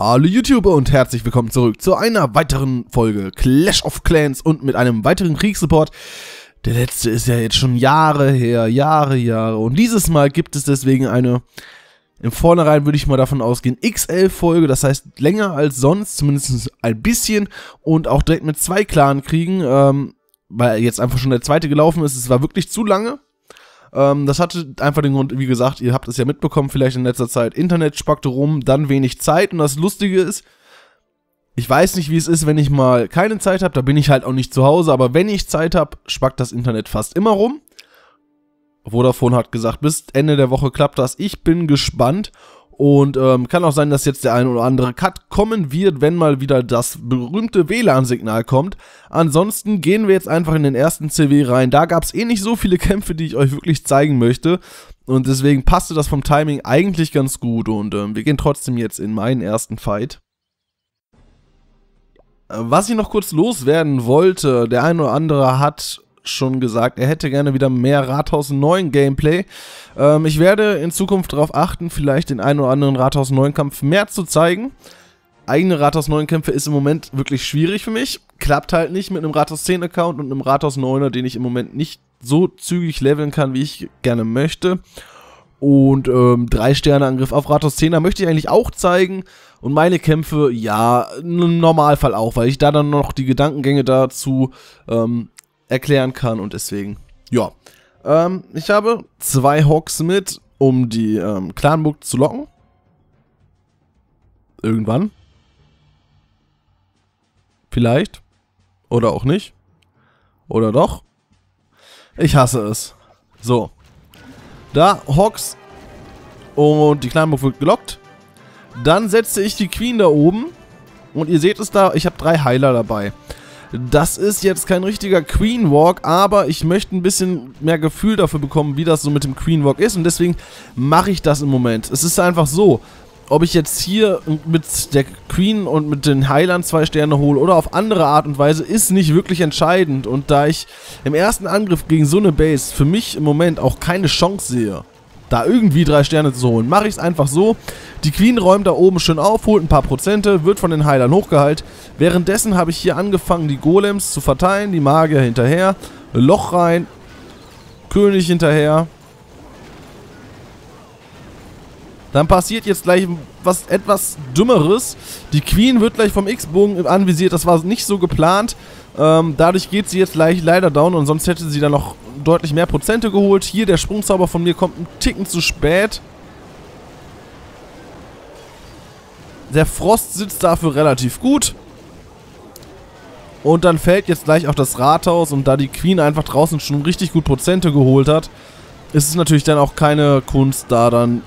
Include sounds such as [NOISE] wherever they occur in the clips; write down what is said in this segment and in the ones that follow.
Hallo YouTube und herzlich willkommen zurück zu einer weiteren Folge Clash of Clans und mit einem weiteren Kriegsreport. Der letzte ist ja jetzt schon Jahre her, Jahre, Jahre. Und dieses Mal gibt es deswegen eine, im Vornherein würde ich mal davon ausgehen, XL-Folge, das heißt länger als sonst, zumindest ein bisschen. Und auch direkt mit zwei Clan-Kriegen, ähm, weil jetzt einfach schon der zweite gelaufen ist. Es war wirklich zu lange. Ähm, das hatte einfach den Grund, wie gesagt, ihr habt es ja mitbekommen, vielleicht in letzter Zeit, Internet spackte rum, dann wenig Zeit und das Lustige ist, ich weiß nicht, wie es ist, wenn ich mal keine Zeit habe, da bin ich halt auch nicht zu Hause, aber wenn ich Zeit habe, spackt das Internet fast immer rum. Vodafone hat gesagt, bis Ende der Woche klappt das. Ich bin gespannt und ähm, kann auch sein, dass jetzt der ein oder andere Cut kommen wird, wenn mal wieder das berühmte WLAN-Signal kommt. Ansonsten gehen wir jetzt einfach in den ersten CW rein. Da gab es eh nicht so viele [LAUGHS] Kämpfe, die ich euch wirklich zeigen möchte. Und deswegen passte das vom Timing eigentlich ganz gut. Und ähm, wir gehen trotzdem jetzt in meinen ersten Fight. Äh, was ich noch kurz loswerden wollte, der ein oder andere hat schon gesagt, er hätte gerne wieder mehr Rathaus 9 Gameplay. Ähm, ich werde in Zukunft darauf achten, vielleicht den einen oder anderen Rathaus 9 Kampf mehr zu zeigen. Eigene Rathaus 9 Kämpfe ist im Moment wirklich schwierig für mich. Klappt halt nicht mit einem Rathaus 10 Account und einem Rathaus 9er, den ich im Moment nicht so zügig leveln kann, wie ich gerne möchte. Und ähm, 3 Sterne Angriff auf Rathaus 10er möchte ich eigentlich auch zeigen. Und meine Kämpfe, ja, im Normalfall auch, weil ich da dann noch die Gedankengänge dazu ähm, erklären kann und deswegen, ja. Ähm, ich habe zwei Hawks mit, um die ähm, Clanburg zu locken. Irgendwann. Vielleicht. Oder auch nicht. Oder doch. Ich hasse es. So. Da, Hawks. Und die Clanburg wird gelockt. Dann setze ich die Queen da oben. Und ihr seht es da, ich habe drei Heiler dabei. Das ist jetzt kein richtiger Queen Walk, aber ich möchte ein bisschen mehr Gefühl dafür bekommen, wie das so mit dem Queen Walk ist und deswegen mache ich das im Moment. Es ist einfach so, ob ich jetzt hier mit der Queen und mit den Heilern zwei Sterne hole oder auf andere Art und Weise, ist nicht wirklich entscheidend. Und da ich im ersten Angriff gegen so eine Base für mich im Moment auch keine Chance sehe, da irgendwie drei Sterne zu holen. Mache ich es einfach so. Die Queen räumt da oben schön auf, holt ein paar Prozente, wird von den Heilern hochgeheilt. Währenddessen habe ich hier angefangen, die Golems zu verteilen, die Magier hinterher, Loch rein, König hinterher. Dann passiert jetzt gleich was etwas Dümmeres. Die Queen wird gleich vom X-Bogen anvisiert, das war nicht so geplant. Ähm, dadurch geht sie jetzt gleich leider down und sonst hätte sie dann noch deutlich mehr Prozente geholt. Hier der Sprungzauber von mir kommt ein Ticken zu spät. Der Frost sitzt dafür relativ gut. Und dann fällt jetzt gleich auch das Rathaus und da die Queen einfach draußen schon richtig gut Prozente geholt hat, ist es natürlich dann auch keine Kunst, da dann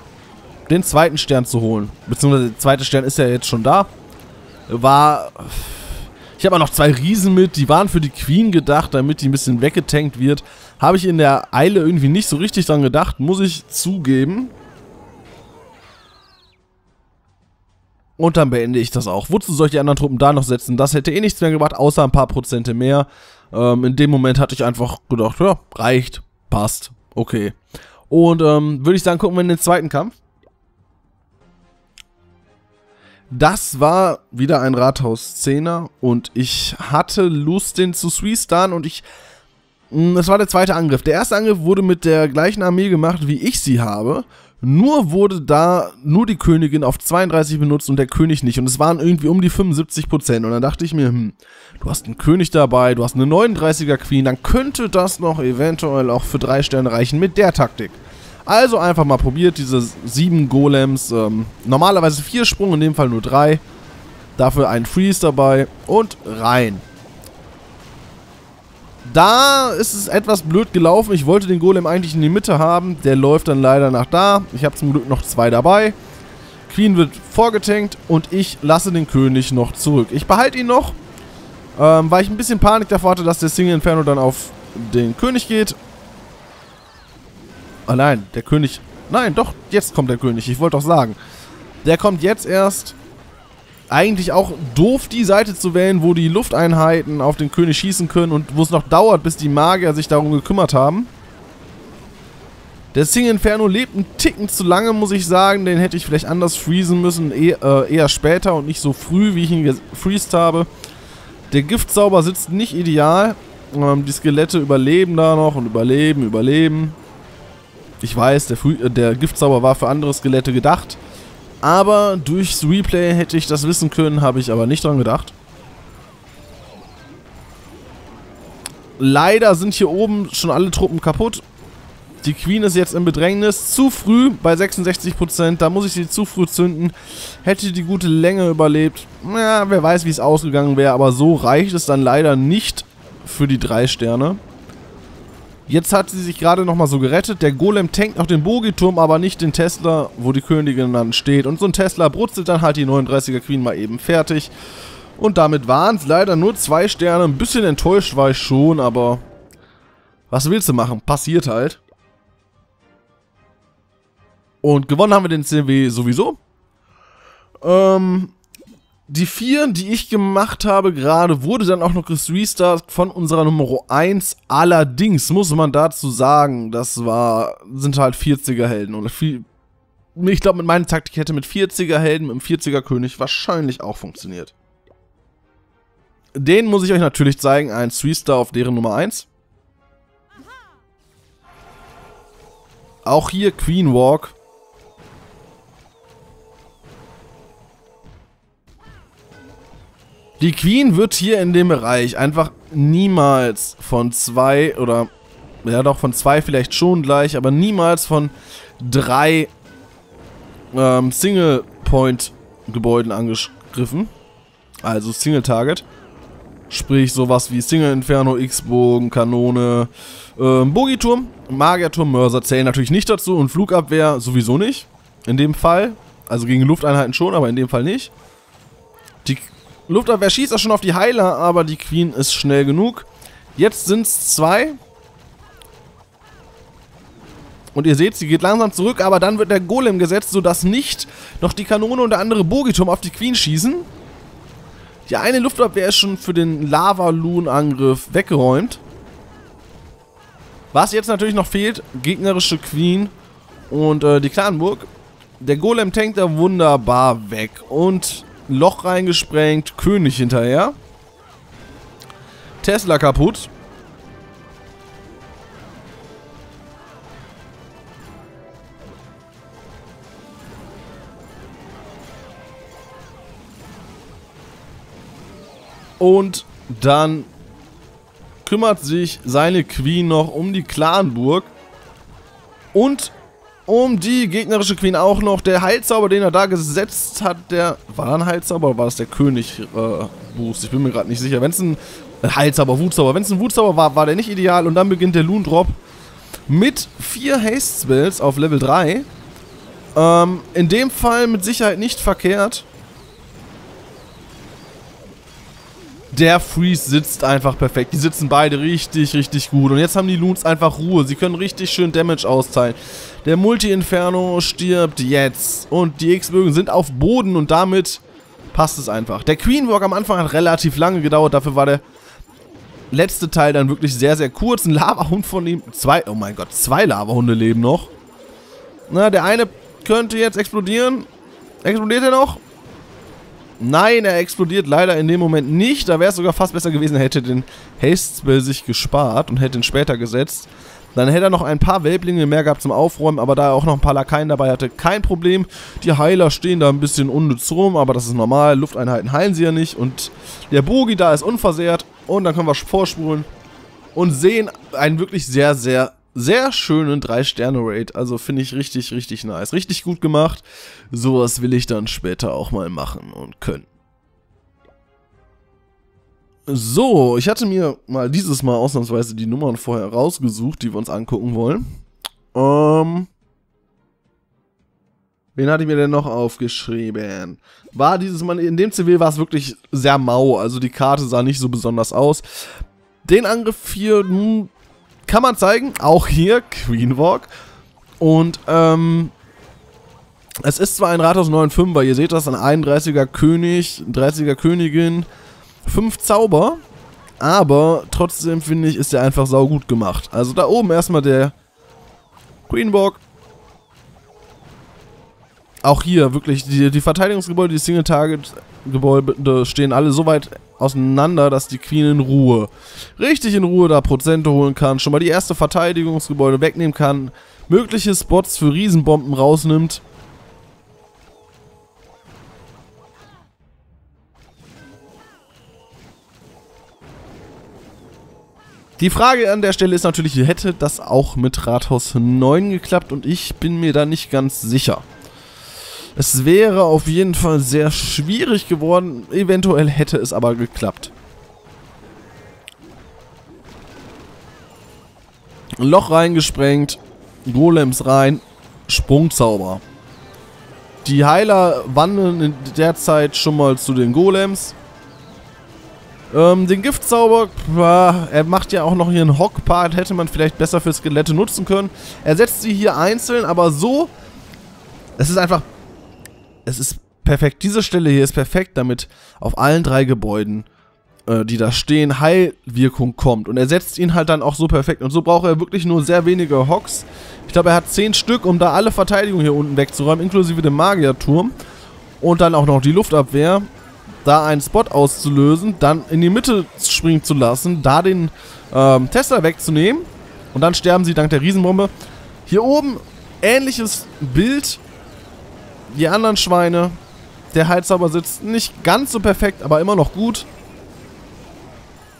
den zweiten Stern zu holen. Beziehungsweise der zweite Stern ist ja jetzt schon da. War ich habe auch noch zwei Riesen mit, die waren für die Queen gedacht, damit die ein bisschen weggetankt wird. Habe ich in der Eile irgendwie nicht so richtig dran gedacht, muss ich zugeben. Und dann beende ich das auch. Wozu soll ich die anderen Truppen da noch setzen? Das hätte eh nichts mehr gebracht, außer ein paar Prozente mehr. Ähm, in dem Moment hatte ich einfach gedacht, ja, reicht, passt, okay. Und ähm, würde ich sagen, gucken wir in den zweiten Kampf. Das war wieder ein Rathaus-Szene und ich hatte Lust, den zu Sweestan und ich. Mm, es war der zweite Angriff. Der erste Angriff wurde mit der gleichen Armee gemacht, wie ich sie habe. Nur wurde da nur die Königin auf 32 benutzt und der König nicht. Und es waren irgendwie um die 75%. Und dann dachte ich mir, hm, du hast einen König dabei, du hast eine 39er Queen, dann könnte das noch eventuell auch für drei Sterne reichen mit der Taktik. Also einfach mal probiert, diese sieben Golems. Ähm, normalerweise vier Sprung, in dem Fall nur drei. Dafür ein Freeze dabei und rein. Da ist es etwas blöd gelaufen. Ich wollte den Golem eigentlich in die Mitte haben. Der läuft dann leider nach da. Ich habe zum Glück noch zwei dabei. Queen wird vorgetankt und ich lasse den König noch zurück. Ich behalte ihn noch, ähm, weil ich ein bisschen Panik davor hatte, dass der Single Inferno dann auf den König geht Ah nein, der König... Nein, doch, jetzt kommt der König. Ich wollte doch sagen. Der kommt jetzt erst. Eigentlich auch doof, die Seite zu wählen, wo die Lufteinheiten auf den König schießen können und wo es noch dauert, bis die Magier sich darum gekümmert haben. Der Sing Inferno lebt einen Ticken zu lange, muss ich sagen. Den hätte ich vielleicht anders freezen müssen, eh, äh, eher später und nicht so früh, wie ich ihn gefreezed habe. Der Giftzauber sitzt nicht ideal. Ähm, die Skelette überleben da noch und überleben, überleben. Ich weiß, der, äh, der Giftzauber war für andere Skelette gedacht. Aber durchs Replay hätte ich das wissen können, habe ich aber nicht dran gedacht. Leider sind hier oben schon alle Truppen kaputt. Die Queen ist jetzt im Bedrängnis. Zu früh bei 66%. Da muss ich sie zu früh zünden. Hätte die gute Länge überlebt. Ja, wer weiß, wie es ausgegangen wäre. Aber so reicht es dann leider nicht für die drei Sterne. Jetzt hat sie sich gerade nochmal so gerettet. Der Golem tankt noch den Bogiturm, aber nicht den Tesla, wo die Königin dann steht. Und so ein Tesla brutzelt dann halt die 39er Queen mal eben fertig. Und damit waren es leider nur zwei Sterne. Ein bisschen enttäuscht war ich schon, aber was willst du machen? Passiert halt. Und gewonnen haben wir den CW sowieso. Ähm, die vier, die ich gemacht habe gerade, wurde dann auch noch restartet von unserer Nummer 1. Allerdings muss man dazu sagen, das war, sind halt 40er Helden. Oder viel, ich glaube, mit meiner Taktik hätte mit 40er Helden, mit dem 40er König wahrscheinlich auch funktioniert. Den muss ich euch natürlich zeigen, ein 3-Star auf deren Nummer 1. Auch hier Queen Walk Die Queen wird hier in dem Bereich einfach niemals von zwei oder ja doch von zwei vielleicht schon gleich, aber niemals von drei ähm, Single-Point-Gebäuden angegriffen. Also Single-Target. Sprich sowas wie Single-Inferno, X-Bogen, Kanone, ähm, Bogiturm, Magierturm, Mörser zählen natürlich nicht dazu und Flugabwehr sowieso nicht. In dem Fall. Also gegen Lufteinheiten schon, aber in dem Fall nicht. Die Luftabwehr schießt auch schon auf die Heiler, aber die Queen ist schnell genug. Jetzt sind es zwei. Und ihr seht, sie geht langsam zurück, aber dann wird der Golem gesetzt, sodass nicht noch die Kanone und der andere Bogiturm auf die Queen schießen. Die eine Luftabwehr ist schon für den Lava-Loon-Angriff weggeräumt. Was jetzt natürlich noch fehlt, gegnerische Queen und äh, die Clanburg. Der Golem tankt da wunderbar weg. Und Loch reingesprengt, König hinterher. Tesla kaputt. Und dann kümmert sich seine Queen noch um die Clanburg. Und um die gegnerische Queen auch noch. Der Heilzauber, den er da gesetzt hat, der... War ein Heilzauber oder war das der König äh? Ich bin mir gerade nicht sicher. Wenn es ein äh, Heilzauber, Wutzauber. Wenn es ein Wutzauber war, war der nicht ideal. Und dann beginnt der Loon Drop mit vier Haste Spells auf Level 3. Ähm, in dem Fall mit Sicherheit nicht verkehrt. Der Freeze sitzt einfach perfekt. Die sitzen beide richtig, richtig gut. Und jetzt haben die Loons einfach Ruhe. Sie können richtig schön Damage austeilen. Der Multi-Inferno stirbt jetzt. Und die X-Bögen sind auf Boden und damit passt es einfach. Der Queen Walk am Anfang hat relativ lange gedauert. Dafür war der letzte Teil dann wirklich sehr, sehr kurz. Ein Lavahund von ihm. Zwei, oh mein Gott, zwei Lavahunde leben noch. Na, der eine könnte jetzt explodieren. Explodiert er noch? Nein, er explodiert leider in dem Moment nicht. Da wäre es sogar fast besser gewesen, er hätte den Haste-Spell sich gespart und hätte ihn später gesetzt. Dann hätte er noch ein paar Welblinge mehr gehabt zum Aufräumen, aber da er auch noch ein paar Lakaien dabei hatte, kein Problem. Die Heiler stehen da ein bisschen unnütz rum, aber das ist normal. Lufteinheiten heilen sie ja nicht. Und der Bogi da ist unversehrt. Und dann können wir vorspulen und sehen einen wirklich sehr, sehr sehr schönen 3-Sterne-Raid. Also finde ich richtig, richtig nice. Richtig gut gemacht. Sowas will ich dann später auch mal machen und können. So, ich hatte mir mal dieses Mal ausnahmsweise die Nummern vorher rausgesucht, die wir uns angucken wollen. Ähm. Wen hatte ich mir denn noch aufgeschrieben? War dieses Mal, in dem CW war es wirklich sehr mau, also die Karte sah nicht so besonders aus. Den Angriff hier, hm, kann man zeigen. Auch hier Queen Walk. Und ähm, es ist zwar ein Rathaus 9 5er, ihr seht das, ein 31er König, 30er Königin, 5 Zauber, aber trotzdem finde ich, ist der einfach saugut gemacht. Also da oben erstmal der Greenwalk. Auch hier wirklich, die, die Verteidigungsgebäude, die Single-Target-Gebäude stehen alle so weit auseinander, dass die Queen in Ruhe, richtig in Ruhe da Prozente holen kann, schon mal die erste Verteidigungsgebäude wegnehmen kann, mögliche Spots für Riesenbomben rausnimmt. Die Frage an der Stelle ist natürlich, hätte das auch mit Rathaus 9 geklappt und ich bin mir da nicht ganz sicher. Es wäre auf jeden Fall sehr schwierig geworden. Eventuell hätte es aber geklappt. Loch reingesprengt. Golems rein. Sprungzauber. Die Heiler wandeln in der Zeit schon mal zu den Golems. Ähm, den Giftzauber, er macht ja auch noch hier einen Hock-Part, hätte man vielleicht besser für Skelette nutzen können. Er setzt sie hier einzeln, aber so, es ist einfach es ist perfekt. Diese Stelle hier ist perfekt, damit auf allen drei Gebäuden, äh, die da stehen, Heilwirkung kommt. Und er setzt ihn halt dann auch so perfekt. Und so braucht er wirklich nur sehr wenige Hocks. Ich glaube, er hat zehn Stück, um da alle Verteidigung hier unten wegzuräumen, inklusive dem Magierturm. Und dann auch noch die Luftabwehr. Da einen Spot auszulösen, dann in die Mitte springen zu lassen, da den ähm, Tesla wegzunehmen. Und dann sterben sie dank der Riesenbombe. Hier oben ähnliches Bild, die anderen Schweine, der Heilzauber sitzt nicht ganz so perfekt, aber immer noch gut.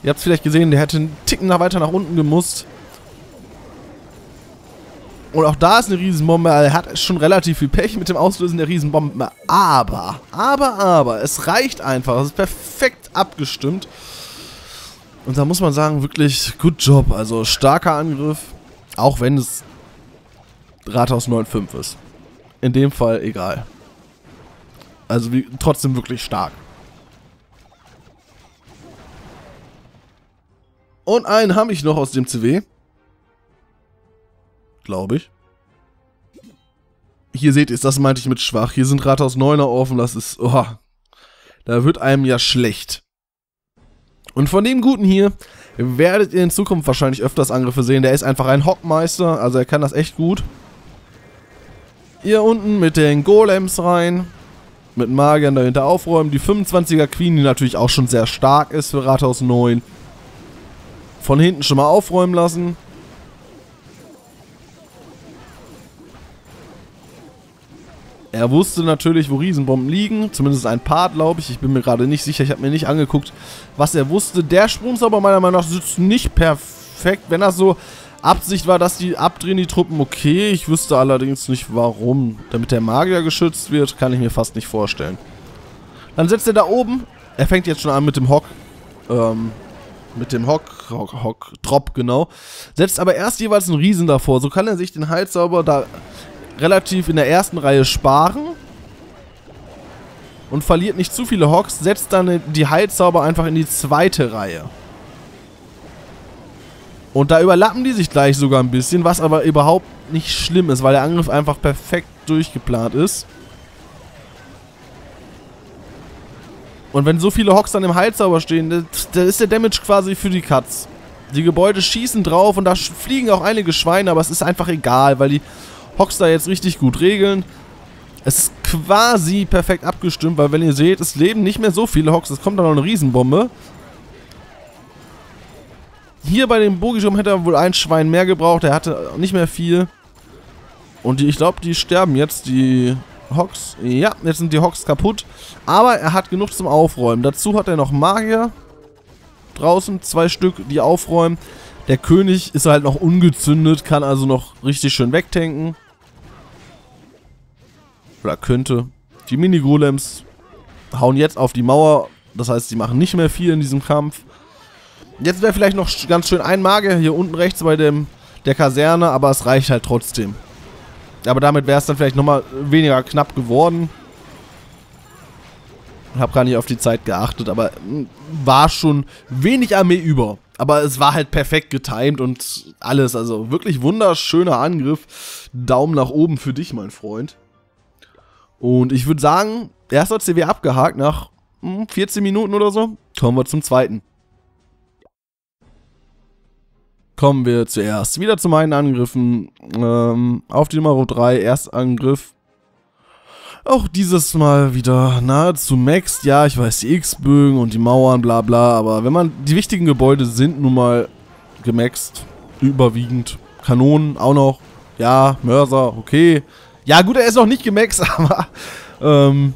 Ihr habt es vielleicht gesehen, der hätte einen Ticken weiter nach unten gemusst. Und auch da ist eine Riesenbombe. Er hat schon relativ viel Pech mit dem Auslösen der Riesenbombe. Aber, aber, aber, es reicht einfach. Es ist perfekt abgestimmt. Und da muss man sagen, wirklich gut Job. Also starker Angriff. Auch wenn es Rathaus 9.5 ist in dem Fall egal. Also wie, trotzdem wirklich stark. Und einen habe ich noch aus dem CW. Glaube ich. Hier seht ihr es, das meinte ich mit schwach. Hier sind Rathaus 9er offen, das ist... Oh, da wird einem ja schlecht. Und von dem Guten hier werdet ihr in Zukunft wahrscheinlich öfters Angriffe sehen. Der ist einfach ein Hockmeister, also er kann das echt gut. Hier unten mit den Golems rein. Mit Magiern dahinter aufräumen. Die 25er Queen, die natürlich auch schon sehr stark ist für Rathaus 9. Von hinten schon mal aufräumen lassen. Er wusste natürlich, wo Riesenbomben liegen. Zumindest ein paar, glaube ich. Ich bin mir gerade nicht sicher. Ich habe mir nicht angeguckt, was er wusste. Der Sprungzauber meiner Meinung nach sitzt nicht perfekt. Wenn er so Absicht war, dass die abdrehen, die Truppen, okay. Ich wüsste allerdings nicht, warum. Damit der Magier geschützt wird, kann ich mir fast nicht vorstellen. Dann setzt er da oben. Er fängt jetzt schon an mit dem Hock. Ähm, mit dem Hock, Hock, Hock, Drop, genau. Setzt aber erst jeweils einen Riesen davor. So kann er sich den Heilzauber da relativ in der ersten Reihe sparen. Und verliert nicht zu viele Hocks. Setzt dann die Heilzauber einfach in die zweite Reihe. Und da überlappen die sich gleich sogar ein bisschen, was aber überhaupt nicht schlimm ist, weil der Angriff einfach perfekt durchgeplant ist. Und wenn so viele Hocks dann im Heilzauber stehen, da ist der Damage quasi für die Cuts. Die Gebäude schießen drauf und da fliegen auch einige Schweine, aber es ist einfach egal, weil die Hocks da jetzt richtig gut regeln. Es ist quasi perfekt abgestimmt, weil wenn ihr seht, es leben nicht mehr so viele Hocks, es kommt dann noch eine Riesenbombe. Hier bei dem Bogiturm hätte er wohl ein Schwein mehr gebraucht. Er hatte nicht mehr viel. Und die, ich glaube, die sterben jetzt, die Hocks. Ja, jetzt sind die Hocks kaputt. Aber er hat genug zum Aufräumen. Dazu hat er noch Magier. Draußen zwei Stück, die aufräumen. Der König ist halt noch ungezündet, kann also noch richtig schön wegtanken. Oder könnte. Die Mini-Golems hauen jetzt auf die Mauer. Das heißt, sie machen nicht mehr viel in diesem Kampf. Jetzt wäre vielleicht noch ganz schön ein Magier hier unten rechts bei dem der Kaserne, aber es reicht halt trotzdem. Aber damit wäre es dann vielleicht nochmal weniger knapp geworden. Hab gar nicht auf die Zeit geachtet, aber hm, war schon wenig Armee über. Aber es war halt perfekt getimed und alles. Also wirklich wunderschöner Angriff. Daumen nach oben für dich, mein Freund. Und ich würde sagen, erster CW abgehakt nach 14 hm, Minuten oder so. Kommen wir zum zweiten. kommen wir zuerst wieder zu meinen Angriffen. Ähm, auf die Nummer 3, Erstangriff. Auch dieses Mal wieder nahezu max. Ja, ich weiß, die X-Bögen und die Mauern, bla bla, aber wenn man, die wichtigen Gebäude sind nun mal gemaxt, überwiegend. Kanonen auch noch, ja, Mörser, okay. Ja, gut, er ist noch nicht gemaxt, [LAUGHS] aber ähm,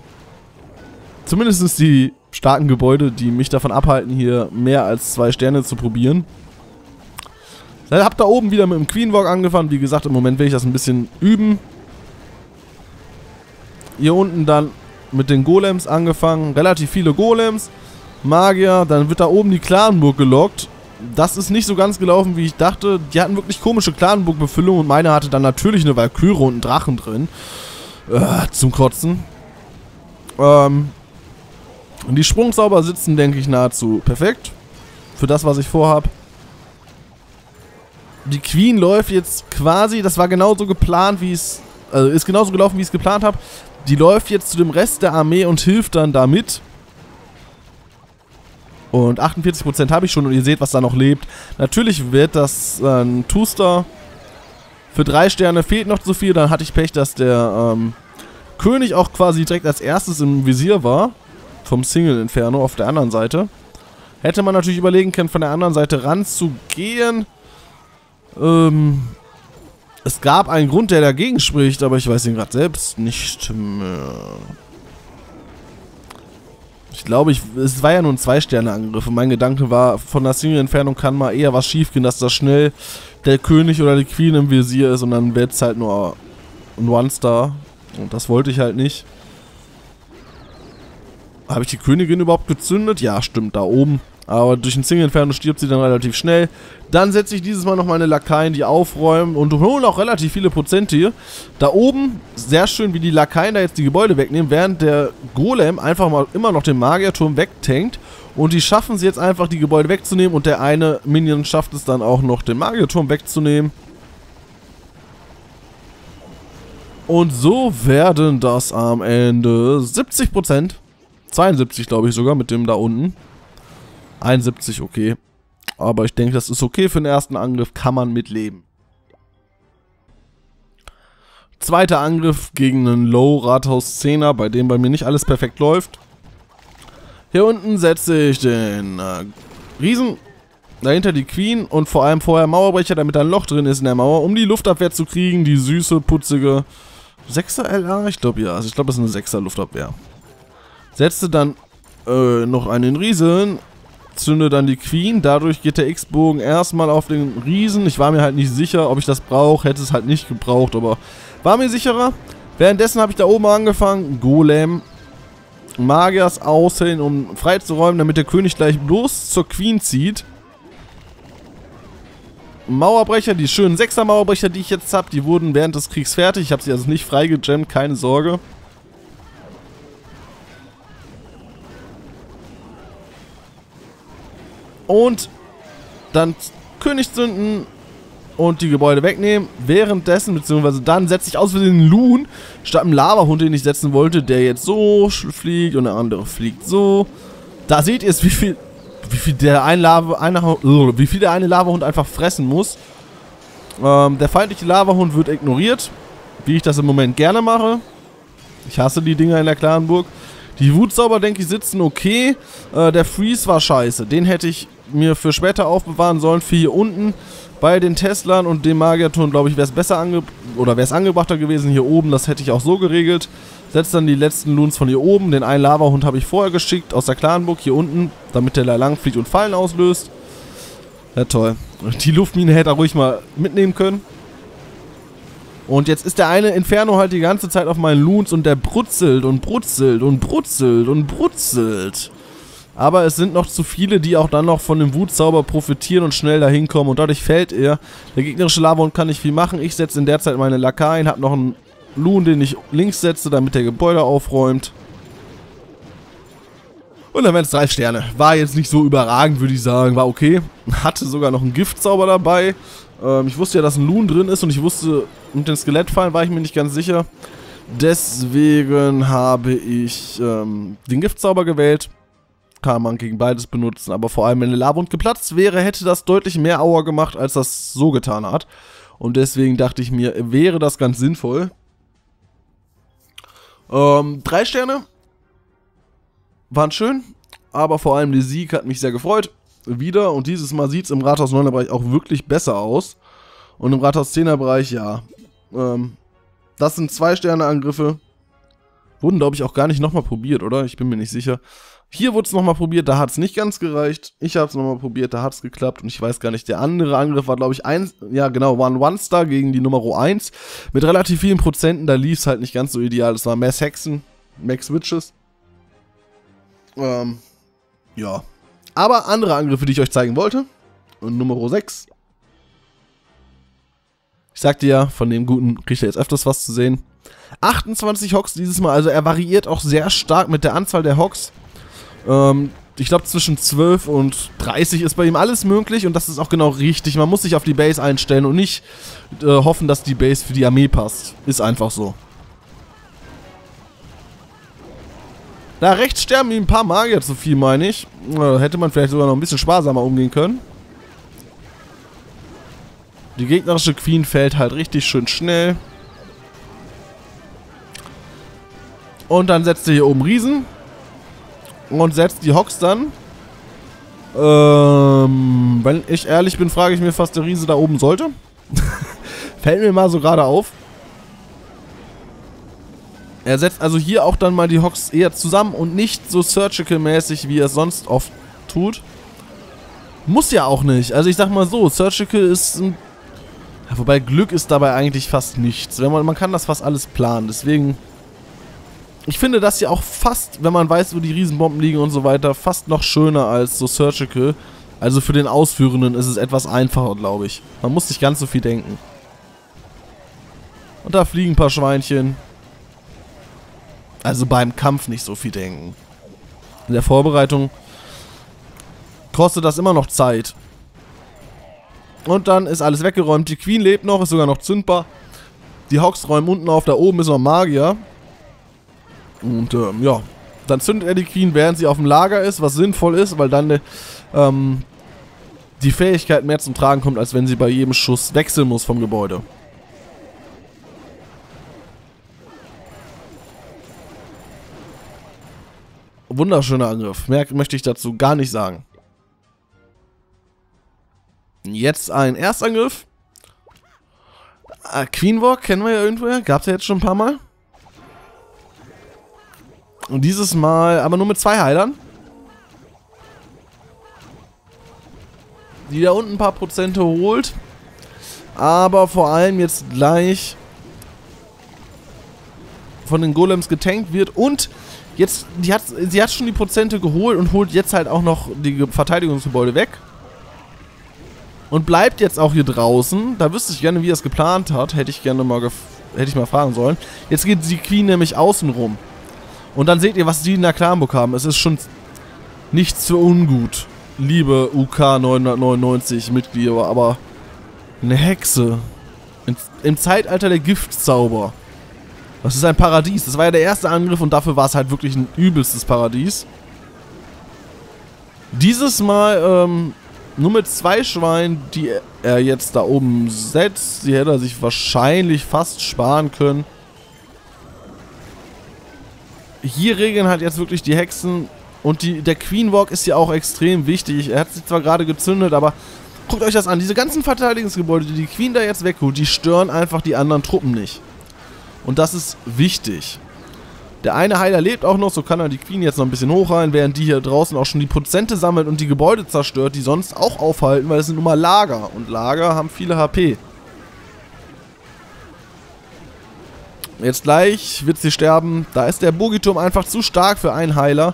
zumindest die starken Gebäude, die mich davon abhalten, hier mehr als zwei Sterne zu probieren. Ich hab da oben wieder mit dem Queen Walk angefangen. Wie gesagt, im Moment will ich das ein bisschen üben. Hier unten dann mit den Golems angefangen. Relativ viele Golems. Magier. Dann wird da oben die Clanburg gelockt. Das ist nicht so ganz gelaufen, wie ich dachte. Die hatten wirklich komische Clanburg-Befüllung und meine hatte dann natürlich eine Valkyrie und einen Drachen drin. Äh, zum Kotzen. Ähm, die Sprungzauber sitzen, denke ich, nahezu perfekt. Für das, was ich vorhab. Die Queen läuft jetzt quasi, das war genauso geplant, wie es, also ist genauso gelaufen, wie ich es geplant habe. Die läuft jetzt zu dem Rest der Armee und hilft dann damit. Und 48% habe ich schon und ihr seht, was da noch lebt. Natürlich wird das äh, ein Two-Star. Für drei Sterne fehlt noch zu viel. Dann hatte ich Pech, dass der ähm, König auch quasi direkt als erstes im Visier war vom Single Inferno auf der anderen Seite. Hätte man natürlich überlegen können, von der anderen Seite ranzugehen. Ähm, es gab einen Grund, der dagegen spricht, aber ich weiß ihn gerade selbst nicht mehr. Ich glaube, ich, es war ja nur ein Zwei-Sterne-Angriff mein Gedanke war, von der Single-Entfernung kann mal eher was schief gehen, dass da schnell der König oder die Queen im Visier ist und dann wird es halt nur ein One-Star. Und das wollte ich halt nicht. Habe ich die Königin überhaupt gezündet? Ja, stimmt, da oben. Aber durch den Single-Inferno stirbt sie dann relativ schnell. Dann setze ich dieses Mal noch meine Lakaien, die aufräumen und holen auch relativ viele Prozente hier. Da oben, sehr schön, wie die Lakaien da jetzt die Gebäude wegnehmen, während der Golem einfach mal immer noch den Magierturm wegtankt. Und die schaffen es jetzt einfach, die Gebäude wegzunehmen. Und der eine Minion schafft es dann auch noch, den Magierturm wegzunehmen. Und so werden das am Ende 70%. 72, glaube ich sogar, mit dem da unten. 71, okay. Aber ich denke, das ist okay für den ersten Angriff. Kann man mitleben. Zweiter Angriff gegen einen Low-Rathaus-Zehner, bei dem bei mir nicht alles perfekt läuft. Hier unten setze ich den äh, Riesen, dahinter die Queen und vor allem vorher Mauerbrecher, damit ein Loch drin ist in der Mauer, um die Luftabwehr zu kriegen, die süße, putzige 6er LA? Ich glaube ja, also ich glaube das ist eine 6er Luftabwehr. Setze dann äh, noch einen Riesen, zünde dann die Queen, dadurch geht der X-Bogen erstmal auf den Riesen. Ich war mir halt nicht sicher, ob ich das brauche, hätte es halt nicht gebraucht, aber war mir sicherer. Währenddessen habe ich da oben angefangen, Golem, Magiers aussehen, um freizuräumen, damit der König gleich bloß zur Queen zieht. Mauerbrecher, die schönen 6er Mauerbrecher, die ich jetzt habe, die wurden während des Kriegs fertig. Ich habe sie also nicht freigejammt, keine Sorge. Und dann König zünden und die Gebäude wegnehmen. Währenddessen, beziehungsweise dann setze ich aus für den Loon, statt einem Lavahund, den ich setzen wollte, der jetzt so fliegt und der andere fliegt so. Da seht ihr es, wie viel, wie viel der eine Lava, eine, wie viel der eine Lavahund einfach fressen muss. Ähm, der feindliche Lavahund wird ignoriert, wie ich das im Moment gerne mache. Ich hasse die Dinger in der Clanburg. Die Wutzauber, denke ich, sitzen okay. Äh, der Freeze war scheiße. Den hätte ich mir für später aufbewahren sollen, für hier unten. Bei den Teslern und dem Magierturm, glaube ich, wäre es besser ange oder wäre es angebrachter gewesen hier oben. Das hätte ich auch so geregelt. Setzt dann die letzten Loons von hier oben. Den einen Lavahund habe ich vorher geschickt aus der Clanburg hier unten, damit der da lang fliegt und Fallen auslöst. Ja, toll. Die Luftmine hätte er ruhig mal mitnehmen können. Und jetzt ist der eine Inferno halt die ganze Zeit auf meinen Loons und der brutzelt und brutzelt und brutzelt und brutzelt. Aber es sind noch zu viele, die auch dann noch von dem Wutzauber profitieren und schnell dahin kommen. Und dadurch fällt er. Der gegnerische Lavahund kann nicht viel machen. Ich setze in der Zeit meine Lakaien, habe noch einen Loon, den ich links setze, damit der Gebäude aufräumt. Und dann wären es drei Sterne. War jetzt nicht so überragend, würde ich sagen. War okay. Hatte sogar noch einen Giftzauber dabei. Ähm, ich wusste ja, dass ein Loon drin ist und ich wusste, mit den Skelettfallen war ich mir nicht ganz sicher. Deswegen habe ich ähm, den Giftzauber gewählt. Kann man gegen beides benutzen. Aber vor allem, wenn eine Lavund geplatzt wäre, hätte das deutlich mehr Aua gemacht, als das so getan hat. Und deswegen dachte ich mir, wäre das ganz sinnvoll. Ähm, drei Sterne waren schön, aber vor allem der Sieg hat mich sehr gefreut. Wieder und dieses Mal sieht es im Rathaus 9er Bereich auch wirklich besser aus. Und im Rathaus 10er Bereich, ja. Ähm, das sind zwei Sterne Angriffe. Wurden, glaube ich, auch gar nicht nochmal probiert, oder? Ich bin mir nicht sicher. Hier wurde es nochmal probiert, da hat es nicht ganz gereicht. Ich habe es nochmal probiert, da hat es geklappt und ich weiß gar nicht, der andere Angriff war, glaube ich, eins, ja genau, war ein One-Star gegen die Nummer 1 mit relativ vielen Prozenten, da lief es halt nicht ganz so ideal. Das war Mass Hexen, Max Witches. Ähm, ja. Aber andere Angriffe, die ich euch zeigen wollte. Und Nummer 6. Ich sagte ja, von dem Guten kriegt er jetzt öfters was zu sehen. 28 Hocks dieses Mal, also er variiert auch sehr stark mit der Anzahl der Hocks. Ähm, ich glaube, zwischen 12 und 30 ist bei ihm alles möglich und das ist auch genau richtig. Man muss sich auf die Base einstellen und nicht äh, hoffen, dass die Base für die Armee passt. Ist einfach so. Da rechts sterben ihm ein paar Magier zu viel, meine ich. Äh, hätte man vielleicht sogar noch ein bisschen sparsamer umgehen können. Die gegnerische Queen fällt halt richtig schön schnell. Und dann setzt er hier oben Riesen und setzt die Hox dann. Ähm, wenn ich ehrlich bin, frage ich mir, was der Riese da oben sollte. [LAUGHS] Fällt mir mal so gerade auf. Er setzt also hier auch dann mal die Hox eher zusammen und nicht so Surgical-mäßig, wie er es sonst oft tut. Muss ja auch nicht. Also ich sag mal so, Surgical ist ein... Ja, wobei Glück ist dabei eigentlich fast nichts. Wenn man, man kann das fast alles planen. Deswegen ich finde das ja auch fast, wenn man weiß, wo die Riesenbomben liegen und so weiter, fast noch schöner als so Surgical. Also für den Ausführenden ist es etwas einfacher, glaube ich. Man muss nicht ganz so viel denken. Und da fliegen ein paar Schweinchen. Also beim Kampf nicht so viel denken. In der Vorbereitung kostet das immer noch Zeit. Und dann ist alles weggeräumt. Die Queen lebt noch, ist sogar noch zündbar. Die Hawks räumen unten auf, da oben ist noch Magier. Und ähm, ja, dann zündet er die Queen, während sie auf dem Lager ist, was sinnvoll ist, weil dann ähm, die Fähigkeit mehr zum Tragen kommt, als wenn sie bei jedem Schuss wechseln muss vom Gebäude. Wunderschöner Angriff. Mehr möchte ich dazu gar nicht sagen. Jetzt ein Erstangriff. Äh, Queen Walk kennen wir ja irgendwoher. Gab es ja jetzt schon ein paar Mal. Und dieses Mal aber nur mit zwei Heilern. Die da unten ein paar Prozente holt. Aber vor allem jetzt gleich von den Golems getankt wird. Und jetzt, die hat, sie hat schon die Prozente geholt und holt jetzt halt auch noch die Verteidigungsgebäude weg. Und bleibt jetzt auch hier draußen. Da wüsste ich gerne, wie er es geplant hat. Hätte ich gerne mal, hätte ich mal fragen sollen. Jetzt geht die Queen nämlich außen rum. Und dann seht ihr, was die in der Clanburg haben. Es ist schon nichts für ungut, liebe UK 999 Mitglieder, aber eine Hexe. In, Im Zeitalter der Giftzauber. Das ist ein Paradies. Das war ja der erste Angriff und dafür war es halt wirklich ein übelstes Paradies. Dieses Mal ähm, nur mit zwei Schweinen, die er jetzt da oben setzt. Die hätte er sich wahrscheinlich fast sparen können hier regeln halt jetzt wirklich die Hexen. Und die, der Queen Walk ist ja auch extrem wichtig. Er hat sich zwar gerade gezündet, aber guckt euch das an. Diese ganzen Verteidigungsgebäude, die die Queen da jetzt wegholt, die stören einfach die anderen Truppen nicht. Und das ist wichtig. Der eine Heiler lebt auch noch, so kann er die Queen jetzt noch ein bisschen hochreihen, während die hier draußen auch schon die Prozente sammelt und die Gebäude zerstört, die sonst auch aufhalten, weil es sind nun mal Lager. Und Lager haben viele HP. Jetzt gleich wird sie sterben. Da ist der Bogiturm einfach zu stark für einen Heiler.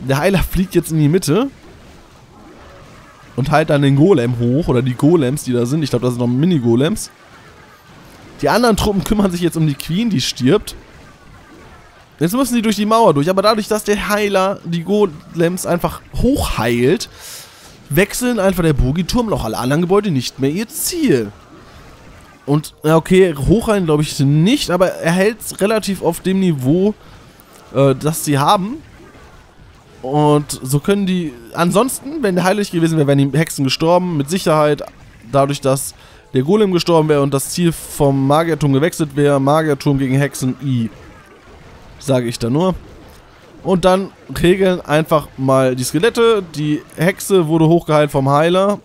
Der Heiler fliegt jetzt in die Mitte. Und heilt dann den Golem hoch. Oder die Golems, die da sind. Ich glaube, das sind noch Mini-Golems. Die anderen Truppen kümmern sich jetzt um die Queen, die stirbt. Jetzt müssen sie durch die Mauer durch. Aber dadurch, dass der Heiler die Golems einfach hochheilt, wechseln einfach der Bogiturm und auch alle anderen Gebäude nicht mehr ihr Ziel. Und, ja, okay, hochrein glaube ich nicht, aber er hält es relativ auf dem Niveau, äh, das sie haben. Und so können die. Ansonsten, wenn der heilig gewesen wäre, wären die Hexen gestorben. Mit Sicherheit. Dadurch, dass der Golem gestorben wäre und das Ziel vom Magierturm gewechselt wäre. Magierturm gegen Hexen I. Sage ich da nur. Und dann regeln einfach mal die Skelette. Die Hexe wurde hochgeheilt vom Heiler.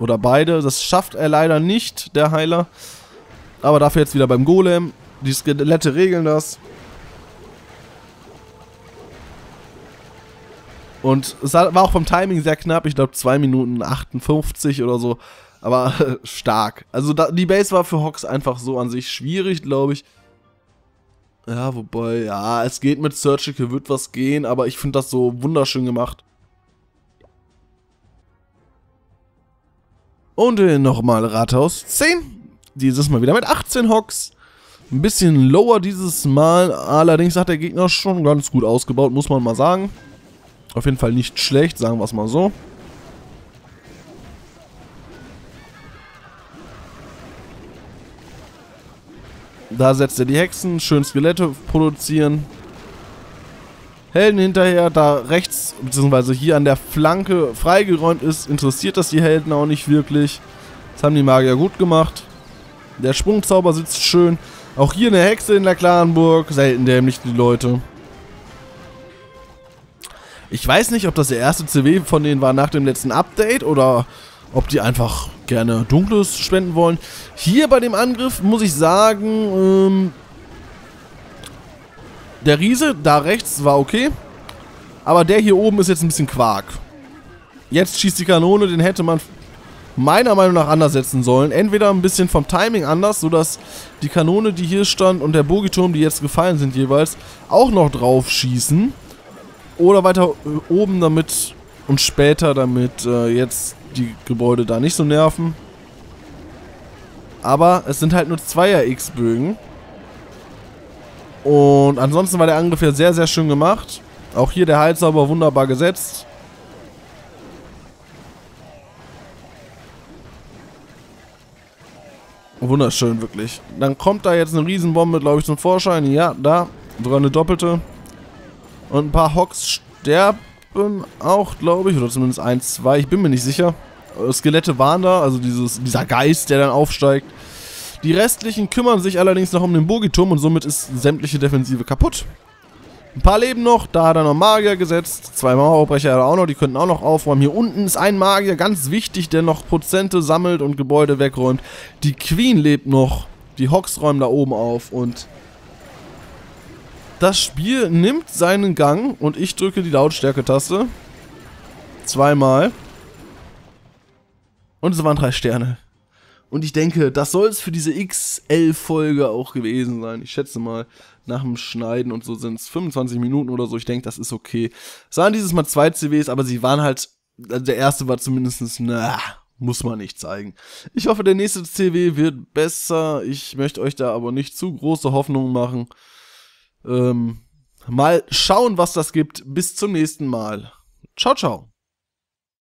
Oder beide. Das schafft er leider nicht, der Heiler. Aber dafür jetzt wieder beim Golem. Die Skelette regeln das. Und es war auch vom Timing sehr knapp. Ich glaube 2 Minuten 58 oder so. Aber [LAUGHS] stark. Also da, die Base war für Hox einfach so an sich schwierig, glaube ich. Ja, wobei, ja, es geht mit Surgical, wird was gehen, aber ich finde das so wunderschön gemacht. Und nochmal Rathaus 10. Dieses Mal wieder mit 18 Hocks. Ein bisschen lower dieses Mal. Allerdings hat der Gegner schon ganz gut ausgebaut, muss man mal sagen. Auf jeden Fall nicht schlecht, sagen wir es mal so. Da setzt er die Hexen, schön Skelette produzieren. Helden hinterher, da rechts, beziehungsweise hier an der Flanke freigeräumt ist, interessiert das die Helden auch nicht wirklich. Das haben die Magier gut gemacht. Der Sprungzauber sitzt schön. Auch hier eine Hexe in der Clanburg. Selten dämlich die Leute. Ich weiß nicht, ob das der erste CW von denen war nach dem letzten Update oder ob die einfach gerne Dunkles spenden wollen. Hier bei dem Angriff muss ich sagen, ähm, der Riese da rechts war okay. Aber der hier oben ist jetzt ein bisschen Quark. Jetzt schießt die Kanone, den hätte man meiner Meinung nach anders setzen sollen. Entweder ein bisschen vom Timing anders, sodass die Kanone, die hier stand und der Bogiturm, die jetzt gefallen sind jeweils, auch noch drauf schießen. Oder weiter oben damit und später, damit äh, jetzt die Gebäude da nicht so nerven. Aber es sind halt nur Zweier X-Bögen. Und ansonsten war der Angriff ja sehr, sehr schön gemacht. Auch hier der Heilzauber wunderbar gesetzt. Wunderschön, wirklich. Dann kommt da jetzt eine Riesenbombe, glaube ich, zum Vorschein. Ja, da. Sogar eine doppelte. Und ein paar Hocks sterben auch, glaube ich. Oder zumindest ein, zwei. Ich bin mir nicht sicher. Äh, Skelette waren da, also dieses, dieser Geist, der dann aufsteigt. Die restlichen kümmern sich allerdings noch um den Bogiturm und somit ist sämtliche Defensive kaputt. Ein paar leben noch, da hat er noch Magier gesetzt, zwei Mauerbrecher hat er auch noch, die könnten auch noch aufräumen. Hier unten ist ein Magier, ganz wichtig, der noch Prozente sammelt und Gebäude wegräumt. Die Queen lebt noch, die Hawks räumen da oben auf und das Spiel nimmt seinen Gang und ich drücke die Lautstärke-Taste. Zweimal. Und es waren drei Sterne. Und ich denke, das soll es für diese XL-Folge auch gewesen sein. Ich schätze mal, nach dem Schneiden und so sind es 25 Minuten oder so. Ich denke, das ist okay. Es waren dieses Mal zwei CWs, aber sie waren halt, also der erste war zumindest, na, muss man nicht zeigen. Ich hoffe, der nächste CW wird besser. Ich möchte euch da aber nicht zu große Hoffnungen machen. Ähm, mal schauen, was das gibt. Bis zum nächsten Mal. Ciao, ciao.